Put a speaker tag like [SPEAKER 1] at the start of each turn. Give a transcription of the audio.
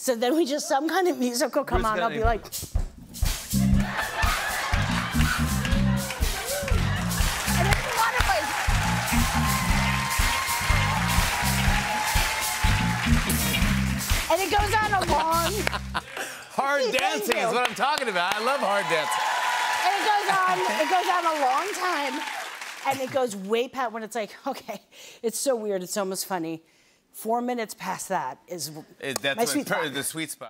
[SPEAKER 1] So then we just some kind of music will come
[SPEAKER 2] Bruce
[SPEAKER 1] on. I'll be like, and if you want to like. And it goes on a long,
[SPEAKER 2] Hard dancing is what I'm talking about. I love hard dancing.
[SPEAKER 1] and it goes on, it goes on a long time, and it goes way past when it's like, okay, it's so weird, it's almost funny. Four minutes past that is
[SPEAKER 2] It- that's
[SPEAKER 1] my sweet spot.
[SPEAKER 2] the sweet spot.